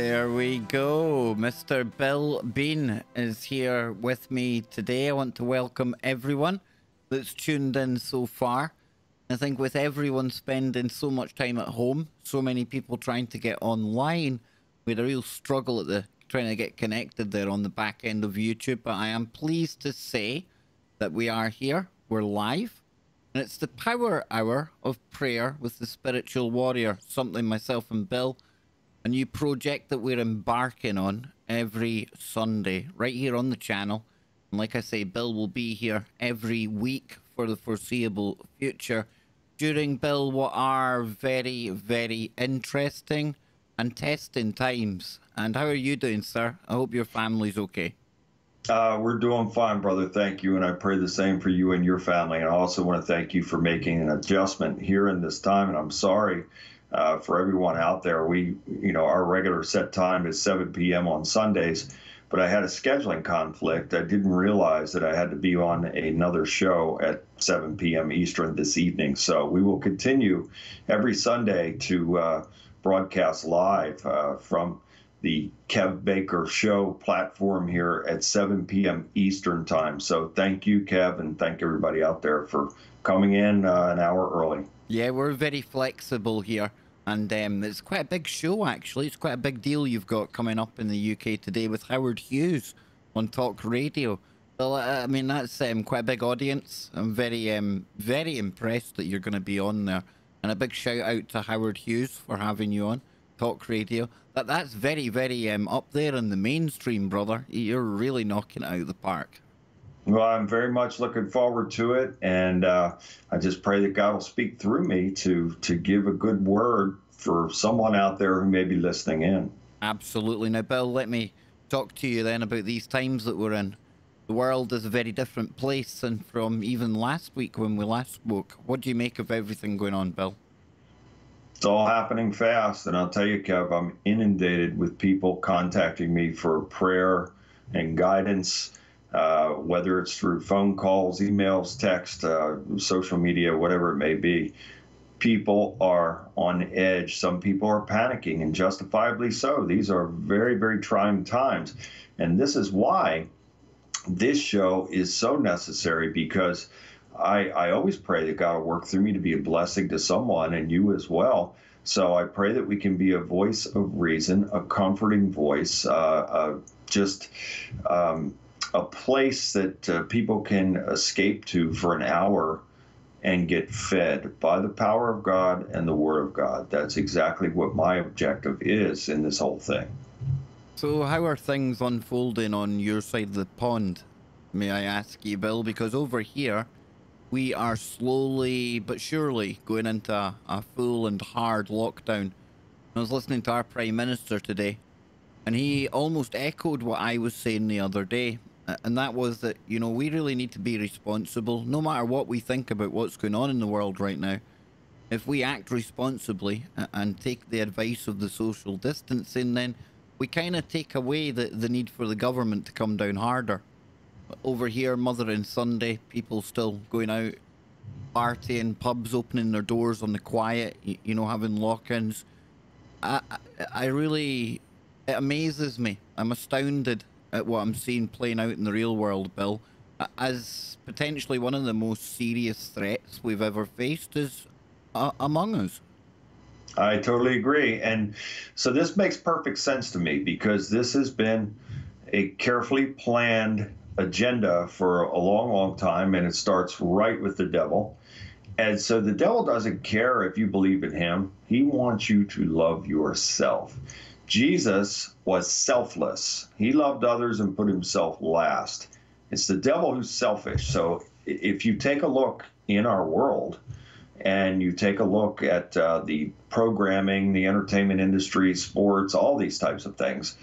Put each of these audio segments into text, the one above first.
There we go. Mr. Bill Bean is here with me today. I want to welcome everyone that's tuned in so far. I think with everyone spending so much time at home, so many people trying to get online, we had a real struggle at the trying to get connected there on the back end of YouTube. But I am pleased to say that we are here. We're live. And it's the power hour of prayer with the spiritual warrior, something myself and Bill, a new project that we're embarking on every Sunday right here on the channel. And like I say, Bill will be here every week for the foreseeable future during, Bill, what are very, very interesting and testing times. And how are you doing, sir? I hope your family's okay. Uh, we're doing fine, brother. Thank you. And I pray the same for you and your family. And I also want to thank you for making an adjustment here in this time. And I'm sorry uh, for everyone out there. We, you know, our regular set time is 7 p.m. on Sundays but I had a scheduling conflict. I didn't realize that I had to be on another show at 7 p.m. Eastern this evening. So we will continue every Sunday to uh, broadcast live uh, from the Kev Baker Show platform here at 7 p.m. Eastern Time. So thank you, Kev, and thank everybody out there for coming in uh, an hour early. Yeah, we're very flexible here. And um, it's quite a big show, actually. It's quite a big deal you've got coming up in the UK today with Howard Hughes on Talk Radio. Well, I mean, that's um, quite a big audience. I'm very, um, very impressed that you're going to be on there. And a big shout out to Howard Hughes for having you on Talk Radio. That That's very, very um, up there in the mainstream, brother. You're really knocking it out of the park. Well, I'm very much looking forward to it, and uh, I just pray that God will speak through me to to give a good word for someone out there who may be listening in. Absolutely. Now, Bill, let me talk to you then about these times that we're in. The world is a very different place than from even last week when we last spoke. What do you make of everything going on, Bill? It's all happening fast, and I'll tell you, Kev, I'm inundated with people contacting me for prayer and guidance uh, whether it's through phone calls, emails, text, uh, social media, whatever it may be. People are on edge. Some people are panicking, and justifiably so. These are very, very trying times. And this is why this show is so necessary because I, I always pray that God will work through me to be a blessing to someone and you as well. So I pray that we can be a voice of reason, a comforting voice, uh, uh, just um, a place that uh, people can escape to for an hour and get fed by the power of God and the Word of God. That's exactly what my objective is in this whole thing. So, how are things unfolding on your side of the pond, may I ask you, Bill? Because over here, we are slowly but surely going into a, a full and hard lockdown. I was listening to our Prime Minister today, and he almost echoed what I was saying the other day and that was that you know we really need to be responsible no matter what we think about what's going on in the world right now. If we act responsibly and take the advice of the social distancing then we kind of take away the, the need for the government to come down harder. Over here mother and sunday people still going out partying pubs opening their doors on the quiet you know having lock-ins. I, I really it amazes me. I'm astounded at what I'm seeing playing out in the real world, Bill, as potentially one of the most serious threats we've ever faced is uh, among us. I totally agree. And so this makes perfect sense to me because this has been a carefully planned agenda for a long, long time, and it starts right with the devil. And so the devil doesn't care if you believe in him, he wants you to love yourself. Jesus was selfless. He loved others and put himself last. It's the devil who's selfish. So if you take a look in our world and you take a look at uh, the programming, the entertainment industry, sports, all these types of things,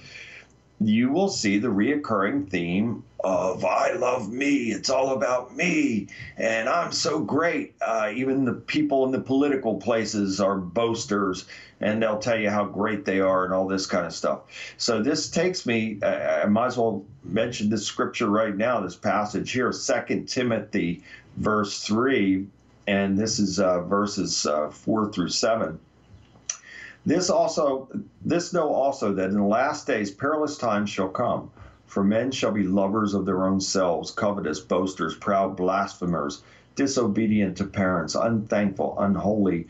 you will see the reoccurring theme of I love me. It's all about me, and I'm so great. Uh, even the people in the political places are boasters, and they'll tell you how great they are and all this kind of stuff. So this takes me. Uh, I might as well mention this scripture right now. This passage here, Second Timothy, verse three, and this is uh, verses uh, four through seven. This also, this know also that in the last days perilous times shall come. For men shall be lovers of their own selves, covetous, boasters, proud, blasphemers, disobedient to parents, unthankful, unholy,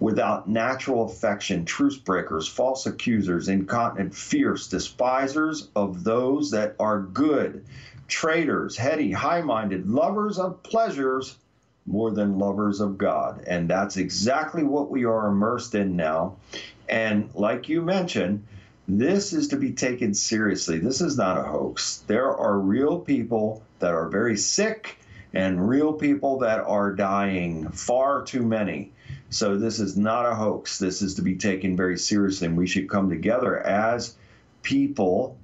without natural affection, truce breakers, false accusers, incontinent, fierce, despisers of those that are good, traitors, heady, high minded, lovers of pleasures more than lovers of God. And that's exactly what we are immersed in now. And like you mentioned, this is to be taken seriously. This is not a hoax. There are real people that are very sick and real people that are dying, far too many. So this is not a hoax. This is to be taken very seriously, and we should come together as people,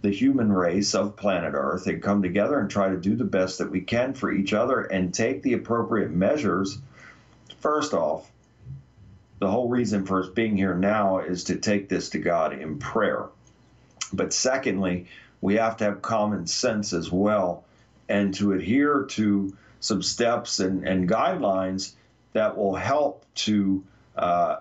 the human race of planet Earth, and come together and try to do the best that we can for each other and take the appropriate measures. First off, the whole reason for us being here now is to take this to God in prayer. But secondly, we have to have common sense as well and to adhere to some steps and, and guidelines that will help to uh,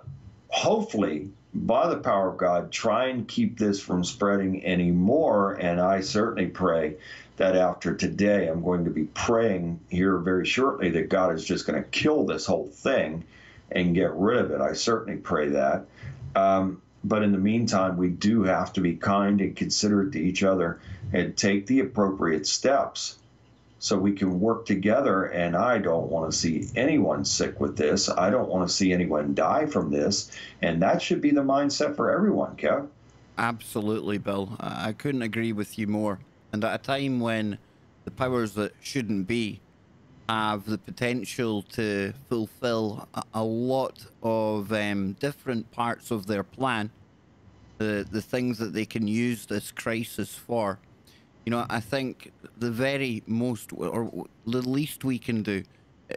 hopefully, by the power of God, try and keep this from spreading anymore. And I certainly pray that after today, I'm going to be praying here very shortly that God is just going to kill this whole thing and get rid of it. I certainly pray that. Um, but in the meantime, we do have to be kind and considerate to each other and take the appropriate steps so we can work together. And I don't want to see anyone sick with this. I don't want to see anyone die from this. And that should be the mindset for everyone, Kev. Absolutely, Bill. I couldn't agree with you more. And at a time when the powers that shouldn't be have the potential to fulfill a, a lot of um, different parts of their plan, the, the things that they can use this crisis for. You know, I think the very most, or the least we can do,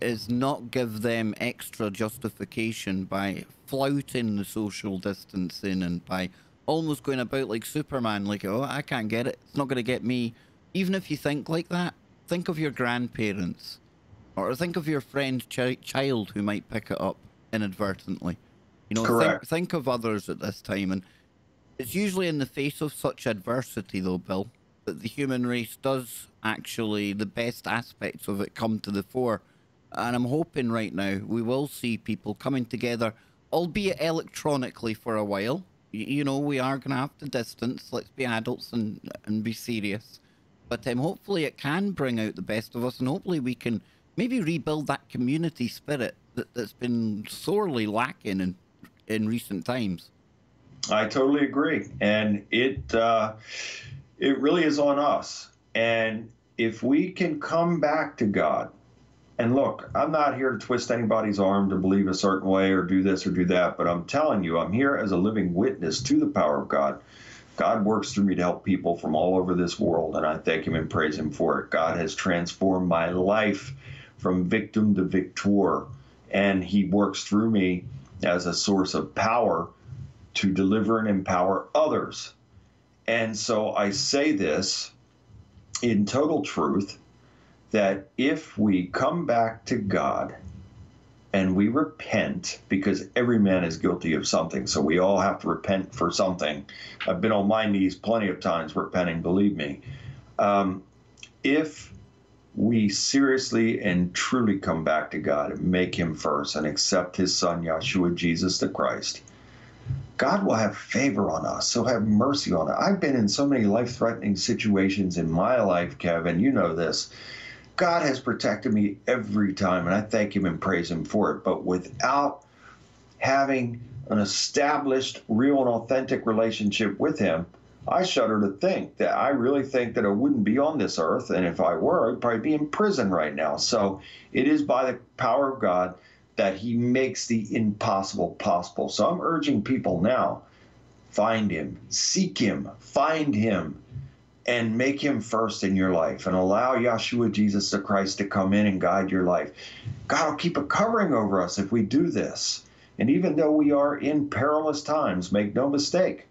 is not give them extra justification by flouting the social distancing and by almost going about like Superman, like, oh, I can't get it. It's not going to get me. Even if you think like that, think of your grandparents or think of your friend's ch child who might pick it up inadvertently. You know, think, think of others at this time. And it's usually in the face of such adversity, though, Bill, that the human race does actually, the best aspects of it come to the fore. And I'm hoping right now we will see people coming together, albeit electronically for a while. You know, we are going to have to distance. Let's be adults and, and be serious. But um, hopefully it can bring out the best of us, and hopefully we can maybe rebuild that community spirit that, that's been sorely lacking in in recent times. I totally agree, and it uh, it really is on us. And if we can come back to God, and look, I'm not here to twist anybody's arm to believe a certain way or do this or do that, but I'm telling you, I'm here as a living witness to the power of God. God works through me to help people from all over this world, and I thank Him and praise Him for it. God has transformed my life from victim to victor. And he works through me as a source of power to deliver and empower others. And so I say this in total truth that if we come back to God and we repent, because every man is guilty of something, so we all have to repent for something. I've been on my knees plenty of times repenting, believe me. Um, if we seriously and truly come back to God and make Him first and accept His Son, Yeshua Jesus the Christ, God will have favor on us. He'll have mercy on us. I've been in so many life threatening situations in my life, Kevin. You know this. God has protected me every time, and I thank Him and praise Him for it. But without having an established, real, and authentic relationship with Him, I shudder to think that I really think that I wouldn't be on this earth. And if I were, I'd probably be in prison right now. So it is by the power of God that He makes the impossible possible. So I'm urging people now find Him, seek Him, find Him, and make Him first in your life and allow Yeshua Jesus the Christ to come in and guide your life. God will keep a covering over us if we do this. And even though we are in perilous times, make no mistake,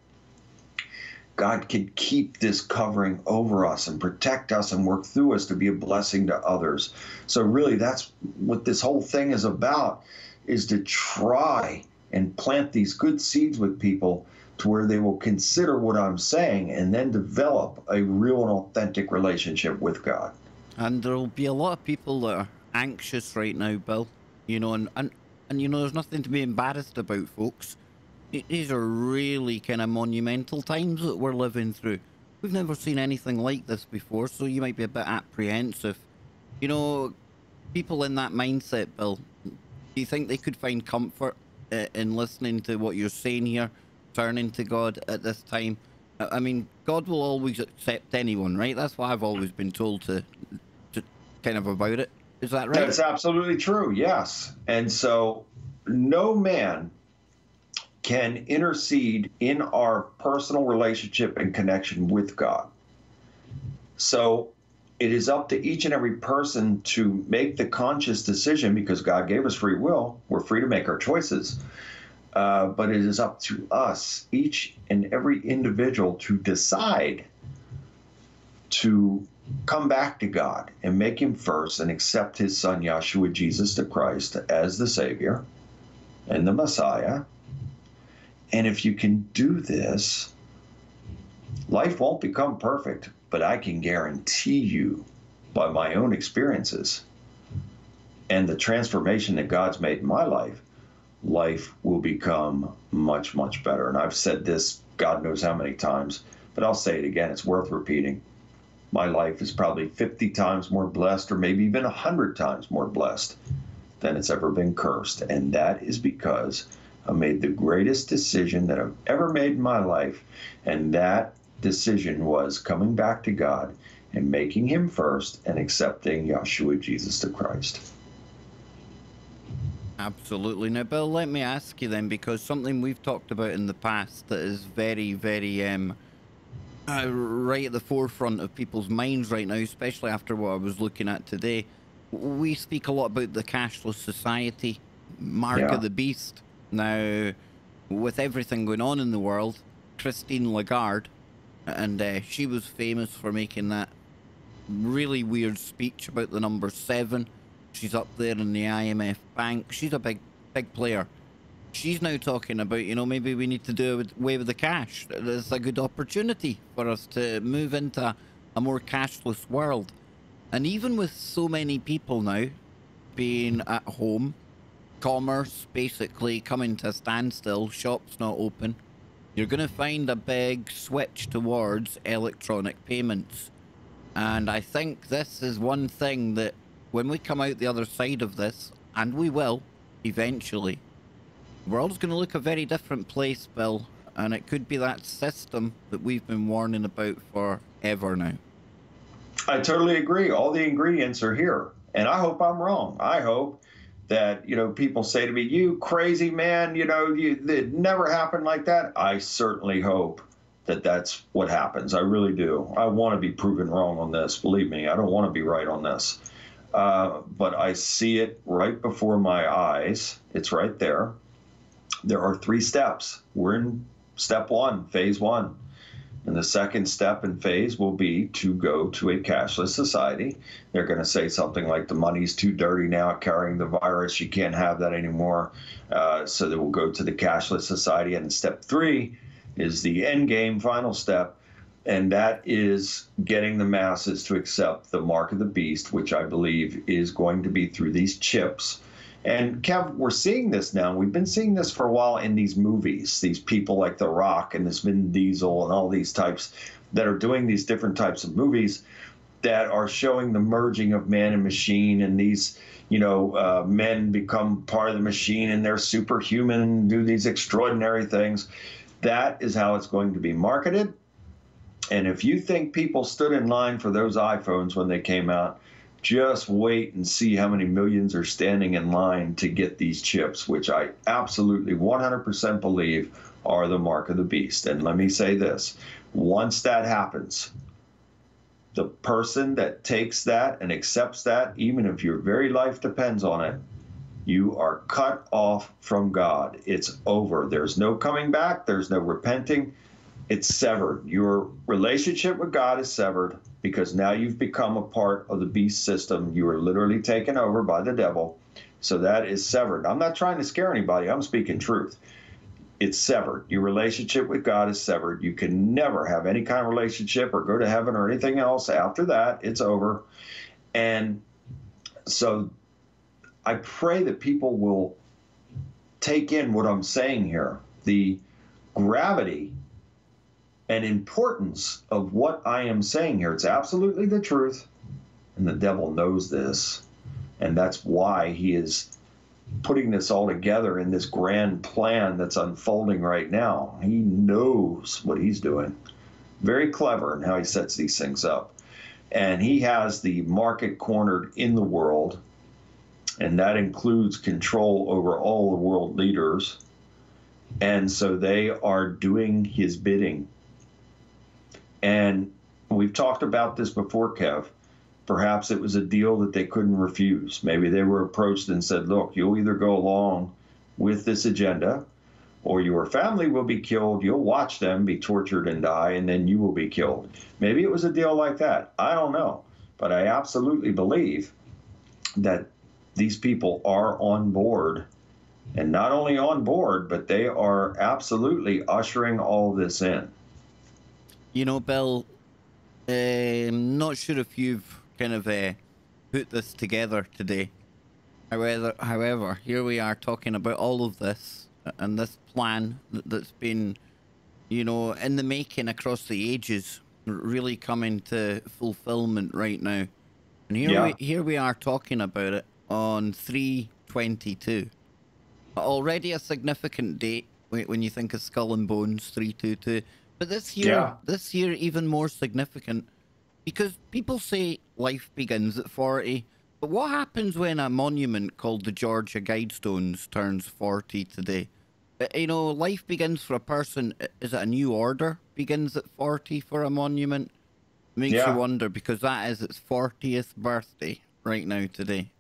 God can keep this covering over us and protect us and work through us to be a blessing to others. So really that's what this whole thing is about is to try and plant these good seeds with people to where they will consider what I'm saying and then develop a real and authentic relationship with God. And there'll be a lot of people that are anxious right now, Bill. You know, and, and, and you know, there's nothing to be embarrassed about, folks. These are really kind of monumental times that we're living through. We've never seen anything like this before, so you might be a bit apprehensive. You know, people in that mindset, Bill, do you think they could find comfort in listening to what you're saying here, turning to God at this time? I mean, God will always accept anyone, right? That's what I've always been told to, to kind of about it. Is that right? That's absolutely true. Yes. And so, no man can intercede in our personal relationship and connection with God. So, it is up to each and every person to make the conscious decision because God gave us free will. We're free to make our choices uh, but it is up to us, each and every individual, to decide to come back to God and make Him first and accept His Son, Yeshua Jesus the Christ, as the Savior and the Messiah. And if you can do this, life won't become perfect, but I can guarantee you by my own experiences and the transformation that God's made in my life life will become much, much better. And I've said this God knows how many times, but I'll say it again. It's worth repeating. My life is probably 50 times more blessed, or maybe even 100 times more blessed than it's ever been cursed. And that is because I made the greatest decision that I've ever made in my life. And that decision was coming back to God and making Him first and accepting Yeshua Jesus the Christ. Absolutely. Now, Bill, let me ask you then, because something we've talked about in the past that is very, very um, uh, right at the forefront of people's minds right now, especially after what I was looking at today. We speak a lot about the cashless society, mark yeah. of the beast. Now, with everything going on in the world, Christine Lagarde, and uh, she was famous for making that really weird speech about the number seven She's up there in the IMF bank. She's a big, big player. She's now talking about, you know, maybe we need to do away with the cash. There's a good opportunity for us to move into a more cashless world. And even with so many people now being at home, commerce basically coming to a standstill, shops not open, you're going to find a big switch towards electronic payments. And I think this is one thing that when we come out the other side of this, and we will, eventually, the world's going to look a very different place, Bill, and it could be that system that we've been warning about forever now. I totally agree. All the ingredients are here, and I hope I'm wrong. I hope that you know people say to me, "You crazy man," you know, you, it never happened like that. I certainly hope that that's what happens. I really do. I want to be proven wrong on this. Believe me, I don't want to be right on this. Uh, but I see it right before my eyes. It's right there. There are three steps. We're in step one, phase one. And the second step in phase will be to go to a cashless society. They're going to say something like the money's too dirty now carrying the virus. You can't have that anymore. Uh, so they will go to the cashless society. And step three is the end game, final step, and that is getting the masses to accept the mark of the beast, which I believe is going to be through these chips. And Kev, we're seeing this now. We've been seeing this for a while in these movies. These people like The Rock and this Vin Diesel and all these types that are doing these different types of movies that are showing the merging of man and machine and these you know uh, men become part of the machine and they're superhuman and do these extraordinary things that is how it's going to be marketed and if you think people stood in line for those iPhones when they came out, just wait and see how many millions are standing in line to get these chips, which I absolutely 100% believe are the mark of the beast. And let me say this once that happens, the person that takes that and accepts that, even if your very life depends on it, you are cut off from God. It's over. There's no coming back, there's no repenting it's severed. Your relationship with God is severed because now you've become a part of the beast system. You are literally taken over by the devil. So that is severed. I'm not trying to scare anybody. I'm speaking truth. It's severed. Your relationship with God is severed. You can never have any kind of relationship or go to heaven or anything else after that. It's over. And so I pray that people will take in what I'm saying here the gravity and importance of what I am saying here. It's absolutely the truth, and the devil knows this. And that's why he is putting this all together in this grand plan that's unfolding right now. He knows what he's doing. Very clever in how he sets these things up. And he has the market cornered in the world, and that includes control over all the world leaders. And so they are doing his bidding. And we've talked about this before, Kev. Perhaps it was a deal that they couldn't refuse. Maybe they were approached and said, look, you'll either go along with this agenda or your family will be killed. You'll watch them be tortured and die, and then you will be killed. Maybe it was a deal like that. I don't know. But I absolutely believe that these people are on board. And not only on board, but they are absolutely ushering all this in. You know, Bill, uh, I'm not sure if you've kind of uh, put this together today. However, however, here we are talking about all of this and this plan that's been, you know, in the making across the ages, really coming to fulfillment right now. And here yeah. we here we are talking about it on 322. Already a significant date when you think of Skull and Bones 322. But this year, yeah. this year even more significant because people say life begins at 40. But what happens when a monument called the Georgia Guidestones turns 40 today? Uh, you know, life begins for a person. Is it a new order begins at 40 for a monument? Makes yeah. you wonder because that is its 40th birthday right now today.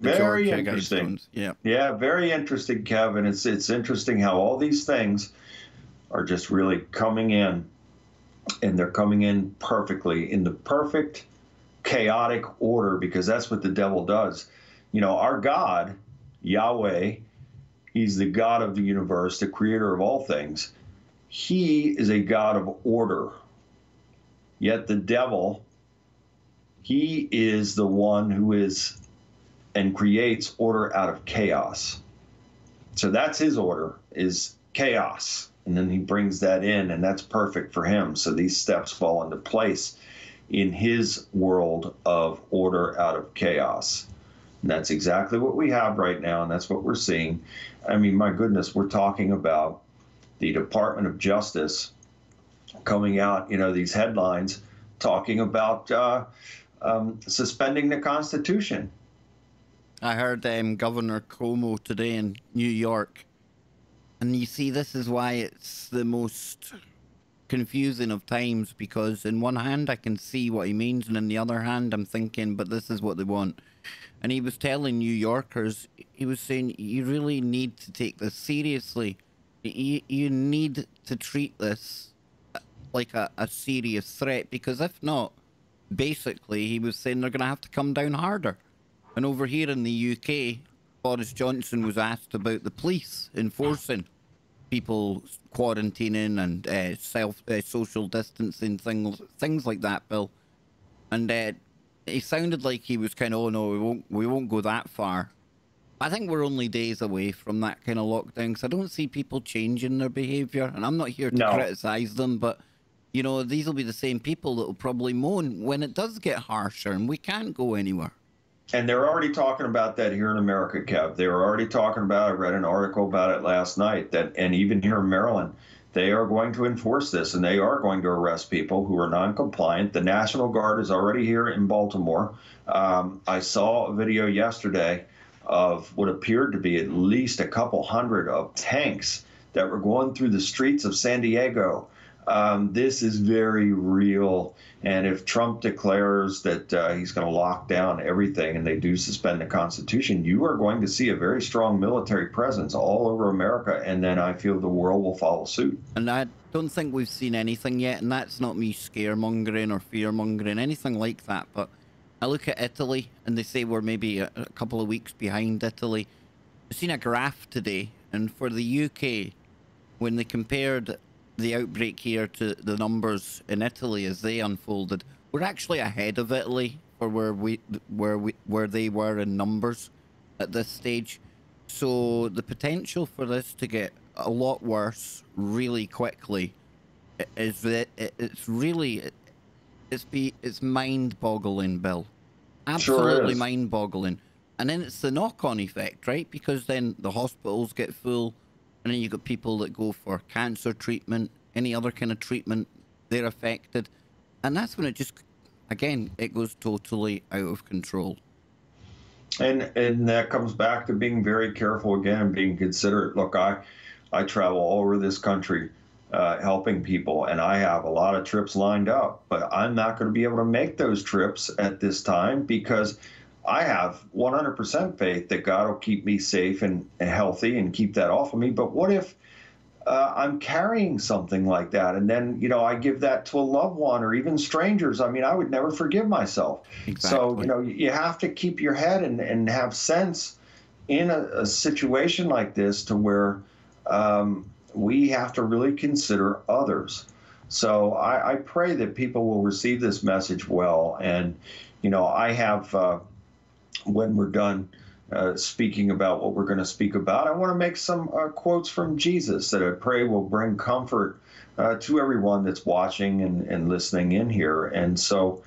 Very Georgia interesting. Yeah. Yeah, very interesting, Kevin. It's it's interesting how all these things are just really coming in and they're coming in perfectly in the perfect chaotic order because that's what the devil does. You know, our God, Yahweh, he's the God of the universe, the creator of all things. He is a God of order. Yet the devil, he is the one who is and creates order out of chaos. So that's his order is chaos and then he brings that in and that's perfect for him. So these steps fall into place in his world of order out of chaos. And that's exactly what we have right now and that's what we're seeing. I mean my goodness we're talking about the department of justice coming out you know these headlines talking about uh, um, suspending the constitution. I heard um, governor cuomo today in new york and you see, this is why it's the most confusing of times because in one hand I can see what he means, and in the other hand I'm thinking, but this is what they want. And he was telling New Yorkers, he was saying, you really need to take this seriously. You, you need to treat this uh, like a, a serious threat because if not, basically, he was saying they're going to have to come down harder. And over here in the UK, Boris Johnson was asked about the police enforcing people quarantining and uh, self uh, social distancing things things like that, Bill. And uh, he sounded like he was kind of, oh no, we won't we won't go that far. I think we're only days away from that kind of lockdown because I don't see people changing their behaviour, and I'm not here to no. criticise them, but you know these will be the same people that will probably moan when it does get harsher and we can't go anywhere and they're already talking about that here in America, Kev. They were already talking about. I read an article about it last night that, and even here in Maryland, they are going to enforce this, and they are going to arrest people who are non-compliant. The National Guard is already here in Baltimore. Um, I saw a video yesterday of what appeared to be at least a couple hundred of tanks that were going through the streets of San Diego um, this is very real. And if Trump declares that uh, he's going to lock down everything and they do suspend the Constitution, you are going to see a very strong military presence all over America. And then I feel the world will follow suit. And I don't think we've seen anything yet. And that's not me scaremongering or fearmongering, anything like that. But I look at Italy and they say we're maybe a, a couple of weeks behind Italy. I've seen a graph today, and for the UK, when they compared the outbreak here to the numbers in Italy as they unfolded, we're actually ahead of Italy for where we where we where they were in numbers at this stage. So the potential for this to get a lot worse really quickly is that it's really it's be it's mind-boggling, Bill. Absolutely is. mind-boggling. And then it's the knock-on effect, right? Because then the hospitals get full, and then you've got people that go for cancer treatment, any other kind of treatment, they're affected, and that's when it just, again, it goes totally out of control. And and that comes back to being very careful again being considerate. Look, I I travel all over this country uh, helping people, and I have a lot of trips lined up, but I'm not going to be able to make those trips at this time because I have 100% faith that God will keep me safe and, and healthy and keep that off of me. But what if uh, I'm carrying something like that, and then you know I give that to a loved one or even strangers. I mean, I would never forgive myself. So you know you have to keep your head and, and have sense in a, a situation like this to where um, we have to really consider others. So I, I pray that people will receive this message well. And you know I have uh, when we're done uh, speaking about what we're going to speak about, I want to make some uh, quotes from Jesus that I pray will bring comfort uh, to everyone that's watching and, and listening in here. And so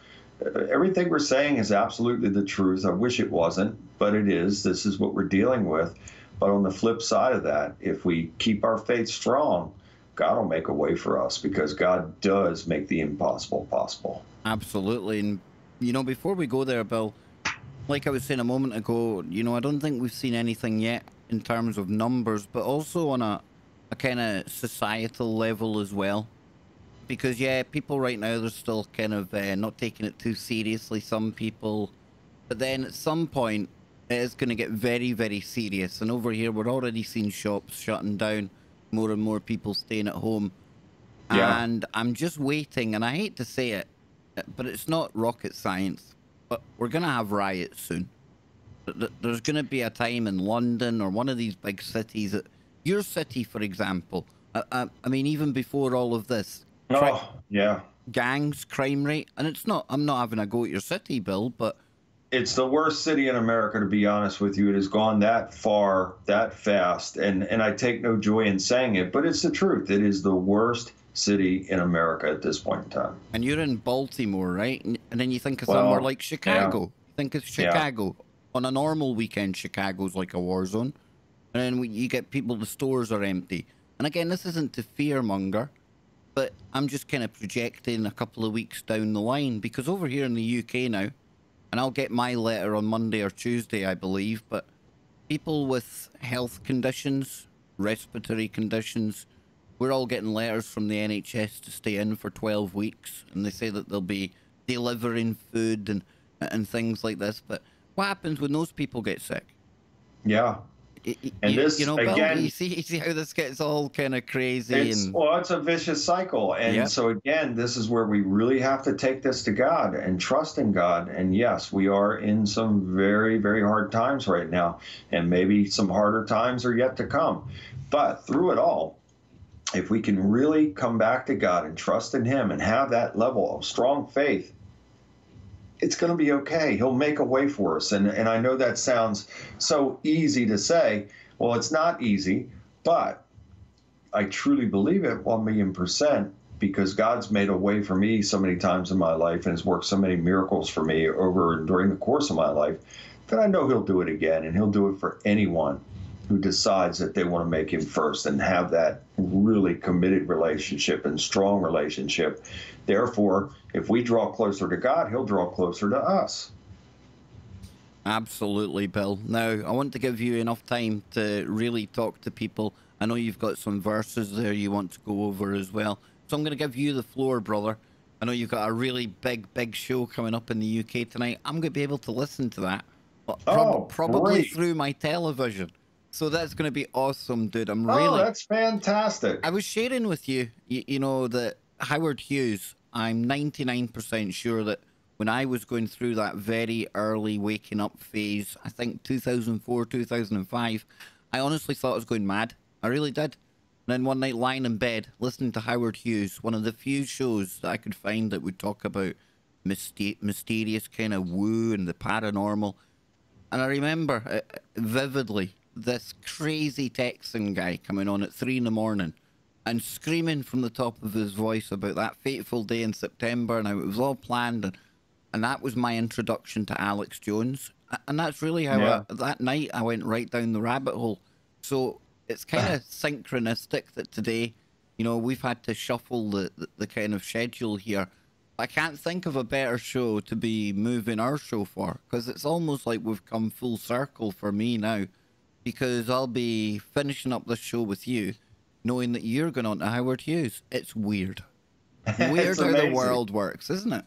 uh, everything we're saying is absolutely the truth. I wish it wasn't, but it is. This is what we're dealing with. But on the flip side of that, if we keep our faith strong, God will make a way for us because God does make the impossible possible. Absolutely. And, you know, before we go there, Bill, like I was saying a moment ago, you know, I don't think we've seen anything yet in terms of numbers, but also on a, a kind of societal level as well. Because, yeah, people right now, they're still kind of uh, not taking it too seriously, some people. But then at some point, it is going to get very, very serious. And over here, we're already seeing shops shutting down, more and more people staying at home. Yeah. And I'm just waiting, and I hate to say it, but it's not rocket science. But we're going to have riots soon. Th- th- There's going to be a time in London or one of these big cities. That, your city, for example. I, I, I mean, even before all of this, Oh, yeah. gangs, crime rate, and it's not. I'm not having a go at your city, Bill, but it's the worst city in America, to be honest with you. It has gone that far, that fast, and and I take no joy in saying it, but it's the truth. It is the worst city in America at this point in time. and you're in Baltimore, right? And, and then you think of Well, somewhere like Chicago. You think of Yeah. Chicago. On a normal weekend, Chicago's like a war zone. And then we, you get people, the stores are empty. And again, this isn't to fearmonger, but I'm just kind of projecting a couple of weeks down the line because over here in the UK now, and I'll get my letter on Monday or Tuesday, I believe, but people with health conditions, respiratory conditions, we're all getting letters from the NHS to stay in for 12 weeks, and they say that they'll be delivering food and and things like this. But what happens when those people get sick? Yeah, And you, this, you know, Bill, again- you see, you see how this gets all kind of crazy it's and well, it's a vicious cycle, and Yep. so again, this is where we really have to take this to God and trust in God. And yes, we are in some very, very hard times right now, and maybe some harder times are yet to come. But through it all, if we can really come back to God and trust in Him and have that level of strong faith, it's going to be okay. He'll make a way for us. And, and I know that sounds so easy to say. Well, it's not easy, but I truly believe it one million percent because God's made a way for me so many times in my life and has worked so many miracles for me over during the course of my life that I know He'll do it again and He'll do it for anyone who decides that they want to make Him first and have that really committed relationship and strong relationship. Therefore, if we draw closer to God, He'll draw closer to us. Absolutely, Bill. Now, I want to give you enough time to really talk to people. I know you've got some verses there you want to go over as well. So I'm going to give you the floor, brother. I know you've got a really big, big show coming up in the UK tonight. I'm going to be able to listen to that, but prob- Oh, probably great. through my television. So that's going to be awesome, dude. I'm Oh, really. that's fantastic. I was sharing with you, you, you know, that Howard Hughes, I'm 99% sure that when I was going through that very early waking up phase, I think 2004, 2005, I honestly thought I was going mad. I really did. And then one night lying in bed, listening to Howard Hughes, one of the few shows that I could find that would talk about myster- mysterious kind of woo and the paranormal. And I remember uh, vividly this crazy Texan guy coming on at three in the morning and screaming from the top of his voice about that fateful day in September and how it was all planned. And, and that was my introduction to Alex Jones. And that's really how Yeah. I, that night I went right down the rabbit hole. So it's kind of synchronistic that today, you know, we've had to shuffle the, the, the kind of schedule here. I can't think of a better show to be moving our show for because it's almost like we've come full circle for me now because I'll be finishing up this show with you knowing that you're going on to Howard Hughes. It's weird. Weird It's how the world works, isn't it?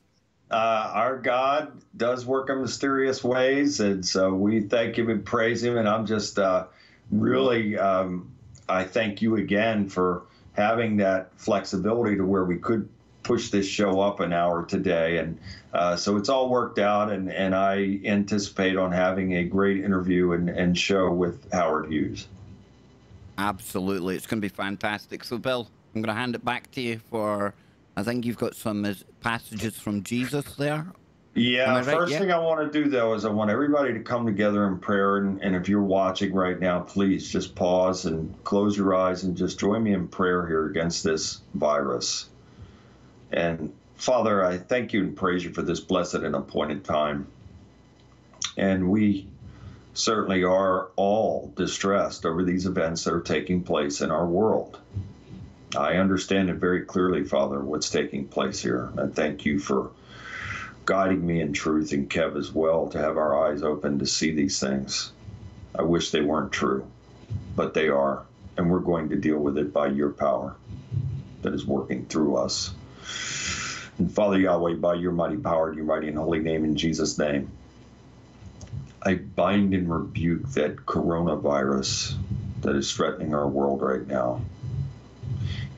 Uh, our God does work in mysterious ways, and so we thank Him and praise Him. And I'm just uh, really, um, I thank you again for having that flexibility to where we could push this show up an hour today. And uh, so it's all worked out, and, and I anticipate on having a great interview and, and show with Howard Hughes. Absolutely. It's going to be fantastic. So, Bill, I'm going to hand it back to you for, I think you've got some uh, passages from Jesus there. Yeah, right? first Yeah. thing I want to do though is I want everybody to come together in prayer. And, and if you're watching right now, please just pause and close your eyes and just join me in prayer here against this virus. And Father, I thank you and praise you for this blessed and appointed time. And we certainly are all distressed over these events that are taking place in our world. I understand it very clearly, Father, what's taking place here. And thank you for guiding me in truth and Kev as well to have our eyes open to see these things. I wish they weren't true, but they are, and we're going to deal with it by your power that is working through us. And Father Yahweh, by your mighty power and your mighty and holy name, in Jesus' name, I bind and rebuke that coronavirus that is threatening our world right now.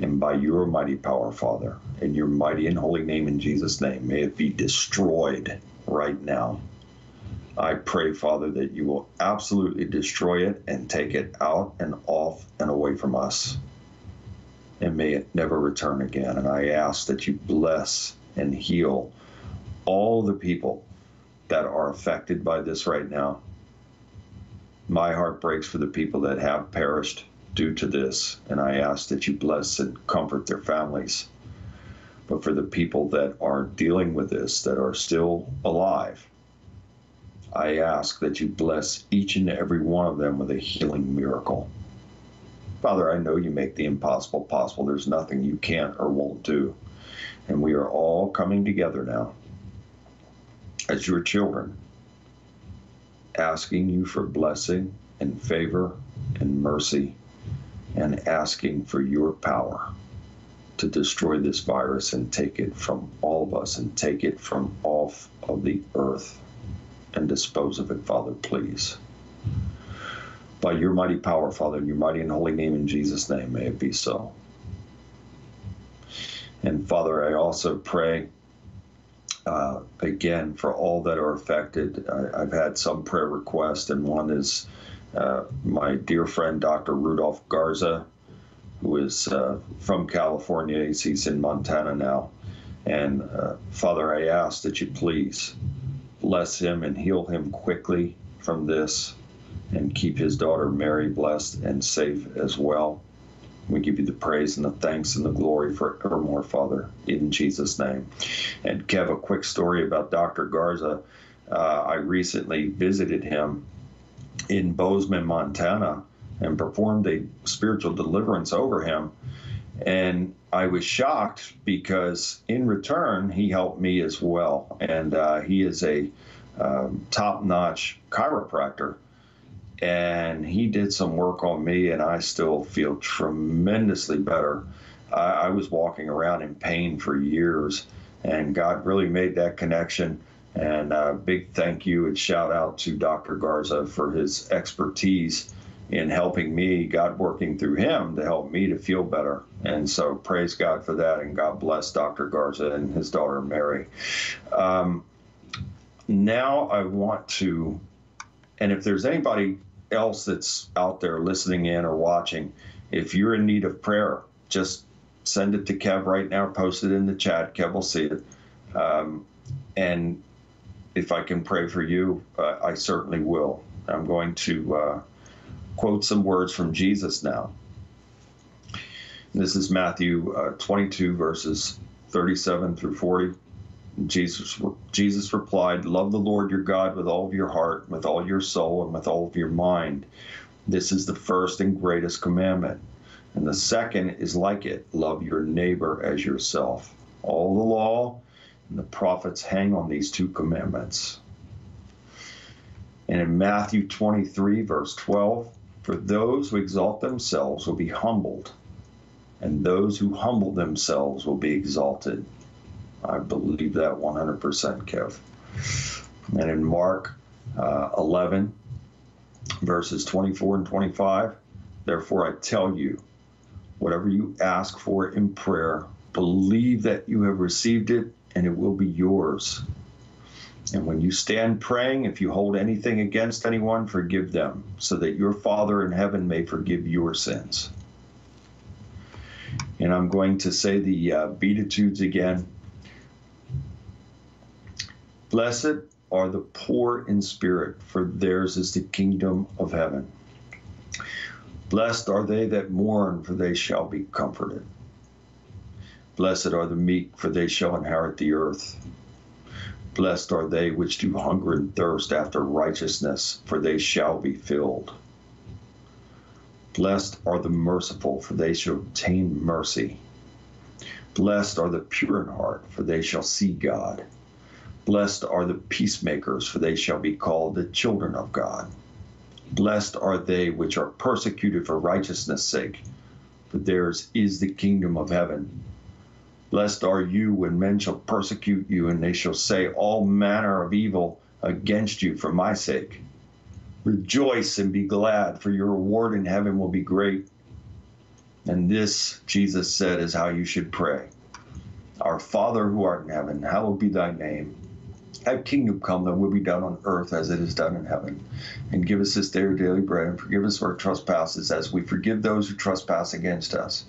And by your mighty power, Father, in your mighty and holy name, in Jesus' name, may it be destroyed right now. I pray, Father, that you will absolutely destroy it and take it out and off and away from us. And may it never return again. And I ask that you bless and heal all the people that are affected by this right now. My heart breaks for the people that have perished due to this, and I ask that you bless and comfort their families. But for the people that are dealing with this, that are still alive, I ask that you bless each and every one of them with a healing miracle. Father, I know you make the impossible possible. There's nothing you can't or won't do. And we are all coming together now as your children, asking you for blessing and favor and mercy and asking for your power to destroy this virus and take it from all of us and take it from off of the earth and dispose of it, Father, please. By your mighty power, Father, in your mighty and holy name, in Jesus' name, may it be so. And Father, I also pray uh, again for all that are affected. I, I've had some prayer requests, and one is uh, my dear friend Dr. Rudolph Garza, who is uh, from California. He's, he's in Montana now. And uh, Father, I ask that you please bless him and heal him quickly from this and keep his daughter Mary blessed and safe as well. We give you the praise and the thanks and the glory forevermore, Father, in Jesus' name. And Kev, a quick story about Dr. Garza. Uh, I recently visited him in Bozeman, Montana, and performed a spiritual deliverance over him. And I was shocked because in return, he helped me as well. And uh, he is a um, top notch chiropractor. And he did some work on me, and I still feel tremendously better. I, I was walking around in pain for years, and God really made that connection. And uh, big thank you and shout out to Dr. Garza for his expertise in helping me, God working through him to help me to feel better. And so praise God for that. And God bless Dr. Garza and his daughter Mary. Um, now I want to, and if there's anybody else that's out there listening in or watching, if you're in need of prayer, just send it to Kev right now, post it in the chat. Kev will see it. Um, and if I can pray for you, uh, I certainly will. I'm going to uh, quote some words from Jesus now. This is Matthew uh, 22, verses 37 through 40. Jesus, Jesus replied, Love the Lord your God with all of your heart, with all your soul, and with all of your mind. This is the first and greatest commandment. And the second is like it love your neighbor as yourself. All the law and the prophets hang on these two commandments. And in Matthew 23, verse 12, for those who exalt themselves will be humbled, and those who humble themselves will be exalted. I believe that 100%, Kev. And in Mark uh, 11, verses 24 and 25, therefore I tell you, whatever you ask for in prayer, believe that you have received it and it will be yours. And when you stand praying, if you hold anything against anyone, forgive them, so that your Father in heaven may forgive your sins. And I'm going to say the uh, Beatitudes again. Blessed are the poor in spirit, for theirs is the kingdom of heaven. Blessed are they that mourn, for they shall be comforted. Blessed are the meek, for they shall inherit the earth. Blessed are they which do hunger and thirst after righteousness, for they shall be filled. Blessed are the merciful, for they shall obtain mercy. Blessed are the pure in heart, for they shall see God. Blessed are the peacemakers, for they shall be called the children of God. Blessed are they which are persecuted for righteousness' sake, for theirs is the kingdom of heaven. Blessed are you when men shall persecute you, and they shall say all manner of evil against you for my sake. Rejoice and be glad, for your reward in heaven will be great. And this, Jesus said, is how you should pray Our Father who art in heaven, hallowed be thy name. Thy kingdom come, thy will be done on earth as it is done in heaven. And give us this day our daily bread, and forgive us our trespasses as we forgive those who trespass against us.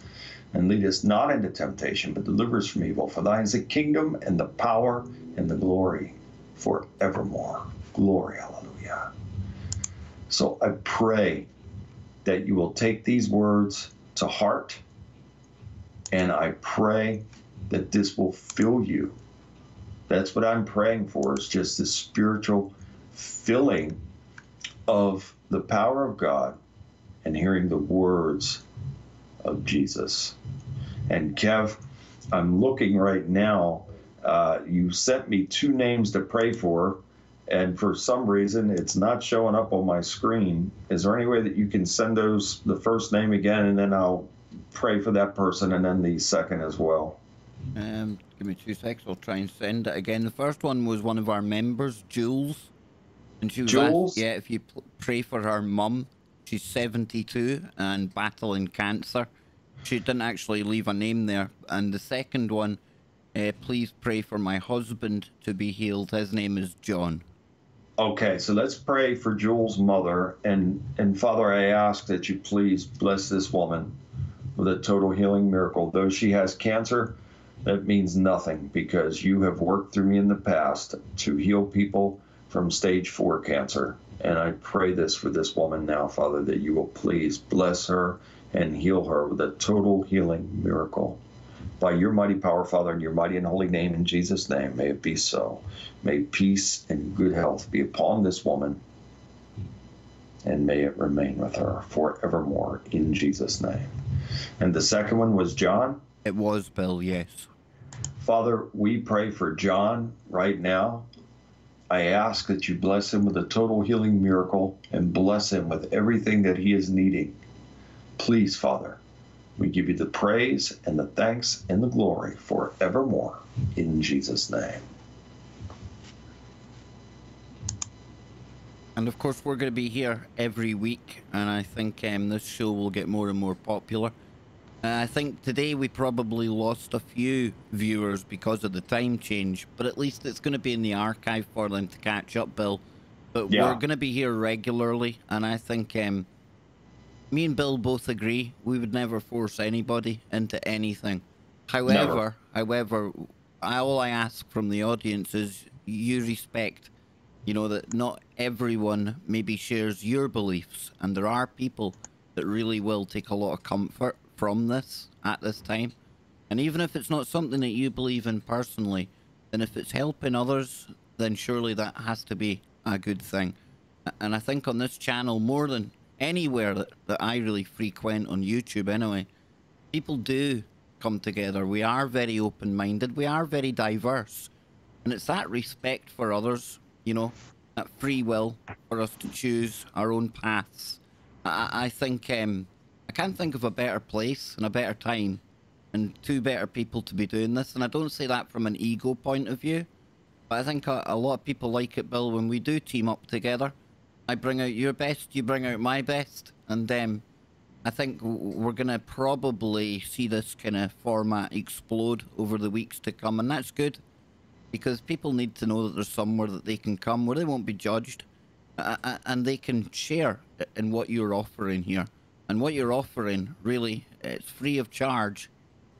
And lead us not into temptation, but deliver us from evil. For thine is the kingdom, and the power, and the glory forevermore. Glory, hallelujah. So I pray that you will take these words to heart, and I pray that this will fill you that's what I'm praying for is just the spiritual filling of the power of God and hearing the words of Jesus. And Kev, I'm looking right now. Uh, you sent me two names to pray for, and for some reason it's not showing up on my screen. Is there any way that you can send those the first name again, and then I'll pray for that person, and then the second as well? Um, give me two seconds. I'll try and send it again. The first one was one of our members, Jules, and she was Jules. Asked, yeah, if you pray for her mum, she's seventy-two and battling cancer. She didn't actually leave a name there. And the second one, uh, please pray for my husband to be healed. His name is John. Okay, so let's pray for Jules' mother, and and Father, I ask that you please bless this woman with a total healing miracle. Though she has cancer, that means nothing because you have worked through me in the past to heal people from stage four cancer. And I pray this for this woman now, Father, that you will please bless her and heal her with a total healing miracle. By your mighty power, Father, in your mighty and holy name, in Jesus' name, may it be so. May peace and good health be upon this woman, and may it remain with her forevermore, in Jesus' name. And the second one was John? It was Bill, yes. Father, we pray for John right now. I ask that you bless him with a total healing miracle and bless him with everything that he is needing. Please, Father, we give you the praise and the thanks and the glory forevermore. In Jesus' name. And of course, we're going to be here every week, and I think um, this show will get more and more popular. Uh, I think today we probably lost a few viewers because of the time change, but at least it's going to be in the archive for them to catch up, Bill. But Yeah. we're going to be here regularly, and I think um, me and Bill both agree we would never force anybody into anything. However, however, I, all I ask from the audience is you respect, you know, that not everyone maybe shares your beliefs, and there are people that really will take a lot of comfort from this at this time. And even if it's not something that you believe in personally, then if it's helping others, then surely that has to be a good thing. And I think on this channel, more than anywhere that, that I really frequent on YouTube anyway, people do come together. We are very open minded, we are very diverse. And it's that respect for others, you know, that free will for us to choose our own paths. I, I think um, I can't think of a better place and a better time and two better people to be doing this. And I don't say that from an ego point of view, but I think a, a lot of people like it, Bill, when we do team up together. I bring out your best, you bring out my best, and um, I think we're going to probably see this kind of format explode over the weeks to come, and that's good because people need to know that there's somewhere that they can come where they won't be judged uh, and they can share in what you're offering here. And what you're offering, really, it's free of charge.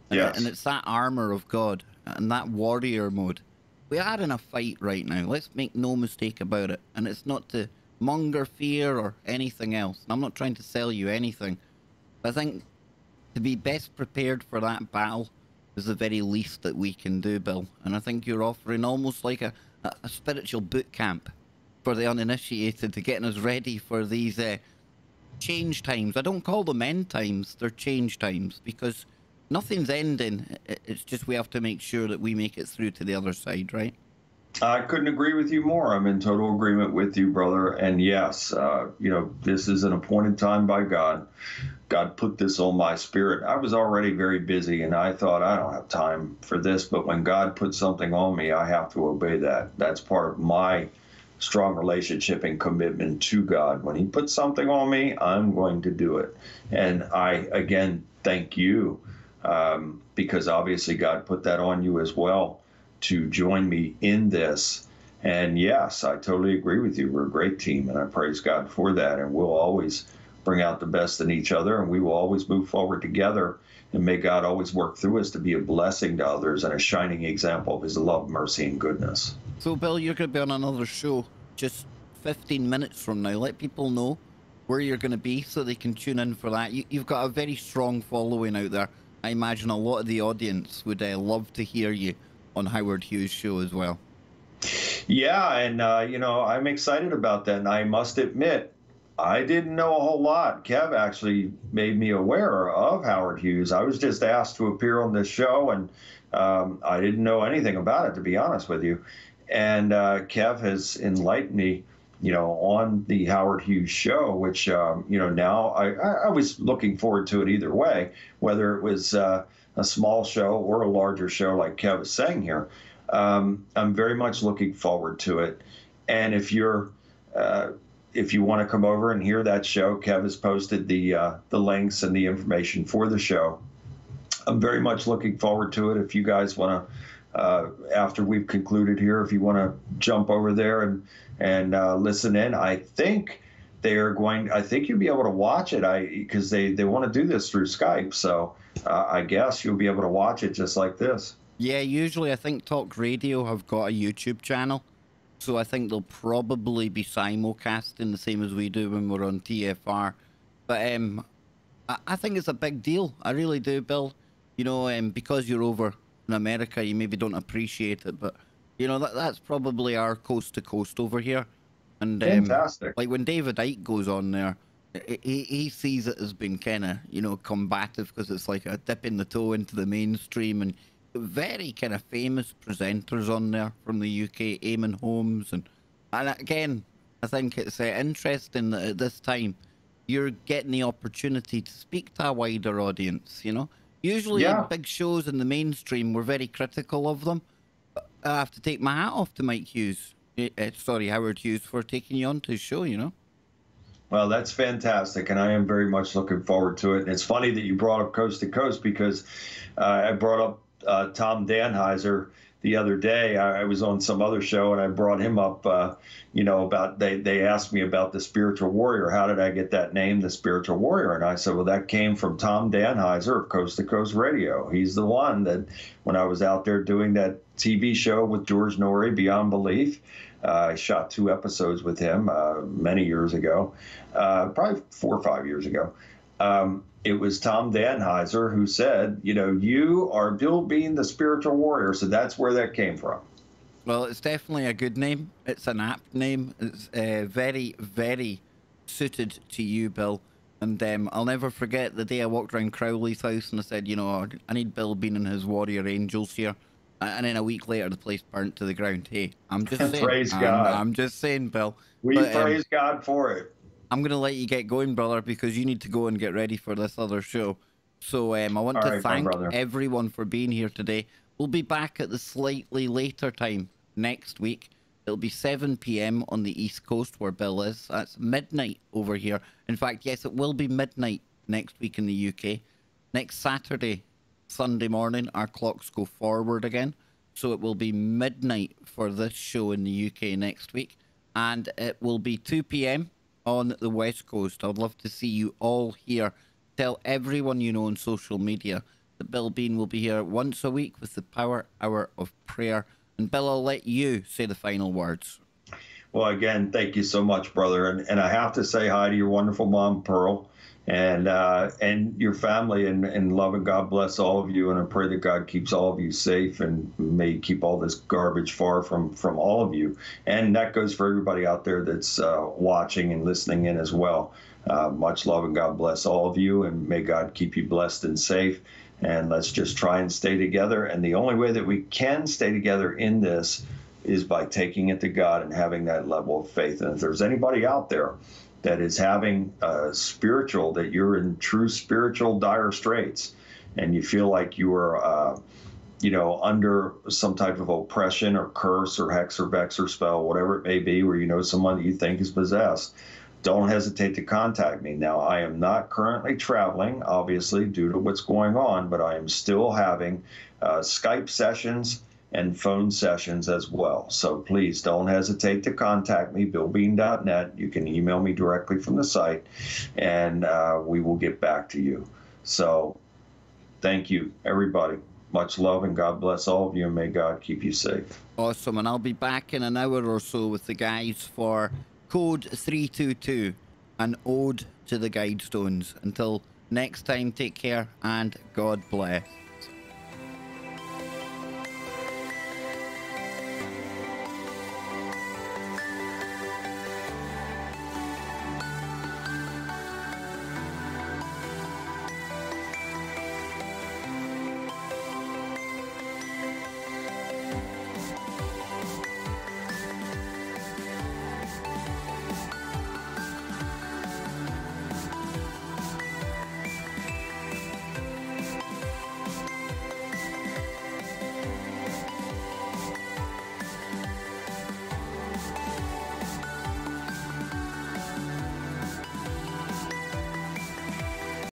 And- Yes. And it's that armor of God and that warrior mode. We are in a fight right now. Let's make no mistake about it. And it's not to monger fear or anything else. And I'm not trying to sell you anything. But I think to be best prepared for that battle is the very least that we can do, Bill. And I think you're offering almost like a, a, a spiritual boot camp for the uninitiated to getting us ready for these uh, change times. I don't call them end times, they're change times because nothing's ending. It's just we have to make sure that we make it through to the other side, right? I couldn't agree with you more. I'm in total agreement with you, brother. And yes, uh, you know, this is an appointed time by God. God put this on my spirit. I was already very busy and I thought, I don't have time for this. But when God puts something on me, I have to obey that. That's part of my strong relationship and commitment to God. When He puts something on me, I'm going to do it. And I, again, thank you um, because obviously God put that on you as well to join me in this. And yes, I totally agree with you. We're a great team, and I praise God for that. And we'll always bring out the best in each other, and we will always move forward together. And may God always work through us to be a blessing to others and a shining example of His love, mercy, and goodness. So, Bill, you're going to be on another show just 15 minutes from now. Let people know where you're going to be so they can tune in for that. You, you've got a very strong following out there. I imagine a lot of the audience would uh, love to hear you on Howard Hughes' show as well. Yeah, and uh, you know, I'm excited about that. And I must admit, I didn't know a whole lot. Kev actually made me aware of Howard Hughes. I was just asked to appear on this show, and um, I didn't know anything about it, to be honest with you. And uh, Kev has enlightened me, you know, on the Howard Hughes show, which, um, you know, now I, I, was looking forward to it either way, whether it was uh, a small show or a larger show, like Kev is saying here. Um, I'm very much looking forward to it. And if you're, uh, if you want to come over and hear that show, Kev has posted the uh, the links and the information for the show. I'm very much looking forward to it. If you guys want to, uh, after we've concluded here, if you want to jump over there and and uh, listen in, I think they are going. I think you'll be able to watch it. I because they they want to do this through Skype, so uh, I guess you'll be able to watch it just like this. Yeah, usually I think Talk Radio have got a YouTube channel. So I think they'll probably be simulcasting the same as we do when we're on TFR. But um, I, I think it's a big deal. I really do, Bill. You know, um, because you're over in America, you maybe don't appreciate it, but you know that that's probably our coast to coast over here. And um, Fantastic. like when David Icke goes on there, he, he- sees it as being kind of, you know, combative because it's like a dipping the toe into the mainstream and very kind of famous presenters on there from the UK, Eamonn Holmes. And, and again, I think it's uh, interesting that at this time you're getting the opportunity to speak to a wider audience, you know? Usually Yeah. big shows in the mainstream, we're very critical of them. I have to take my hat off to Mike Hughes. eh, uh, sorry, Howard Hughes, for taking you on to his show, you know? Well, that's fantastic, and I am very much looking forward to it. And it's funny that you brought up Coast to Coast because uh, I brought up uh, Tom Danheiser the other day. I, I, was on some other show and I brought him up. Uh, you know about they they asked me about the spiritual warrior. How did I get that name, the spiritual warrior? And I said, well, that came from Tom Danheiser of Coast to Coast Radio. He's the one that when I was out there doing that TV show with George Noory, Beyond Belief. Uh, I shot two episodes with him uh, many years ago, uh, probably four or five years ago. Um, it was Tom Danheiser who said, you know, you are Bill Bean, the spiritual warrior. So that's where that came from. Well, it's definitely a good name. It's an apt name. It's uh, very, very suited to you, Bill. And um, I'll never forget the day I walked around Crowley's house and I said, you know, I need Bill Bean and his warrior angels here. And then a week later, the place burnt to the ground. Hey, I'm just saying. praise God. I'm, I'm, just saying, Bill. We but, um, praise um, God for it. I'm going to let you get going, brother, because you need to go and get ready for this other show. So um, I want All to right, thank everyone for being here today. We'll be back at the slightly later time next week. It'll be 7 p.m. on the East Coast where Bill is. That's midnight over here. In fact, yes, it will be midnight next week in the UK. Next Saturday, Sunday morning, our clocks go forward again. So it will be midnight for this show in the UK next week. And it will be 2 p.m on the West Coast. I'd love to see you all here. Tell everyone you know on social media that Bill Bean will be here once a week with the Power Hour of Prayer. And Bill, I'll let you say the final words. Well, again, thank you so much, brother. And, and I have to say hi to your wonderful mom, Pearl and uh, and your family and, and love and God bless all of you. And I pray that God keeps all of you safe and may keep all this garbage far from from all of you. And that goes for everybody out there that's uh, watching and listening in as well. Uh, much love and God bless all of you. And may God keep you blessed and safe. And let's just try and stay together. And the only way that we can stay together in this is by taking it to God and having that level of faith. And if there's anybody out there that is having a spiritual that you're in true spiritual dire straits and you feel like you are uh, you know under some type of oppression or curse or hex or vex or spell whatever it may be where you know someone that you think is possessed don't hesitate to contact me. Now i am not currently traveling obviously due to what's going on but i am still having uh, skype sessions and phone sessions as well. So please don't hesitate to contact me, billbean.net. You can email me directly from the site, and uh, we will get back to you. So thank you, everybody. Much love and God bless all of you, and may God keep you safe. Awesome. And I'll be back in an hour or so with the guys for Code 322, an ode to the Guidestones. Until next time, take care and God bless.